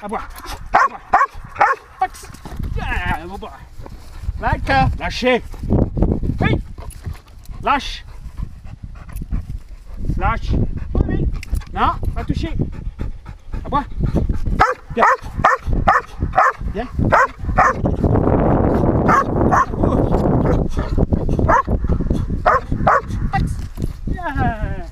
Aboie. Aboie. Lâche. Lâchez. Lâche. Lâche. Non, pas toucher. Aboie. Bien. Bien. Yeah.